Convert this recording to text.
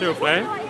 S'il eh?